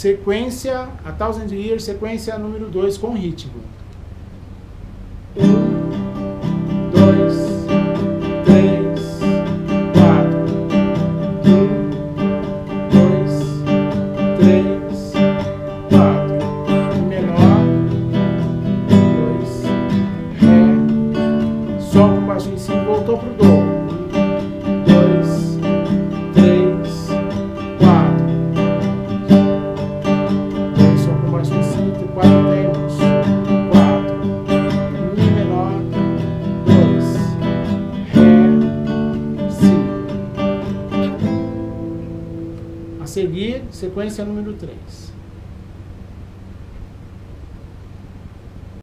sequência, a Thousand Years, sequência número 2 com ritmo. 1, 2, 3, 4. 1, 2, 3, 4. Mi menor, 2, Ré, Sol com baixo em voltou pro Dó. Si, 4 tempos. 4. Mi menor, 2, Ré, Si. A seguir, sequência número 3.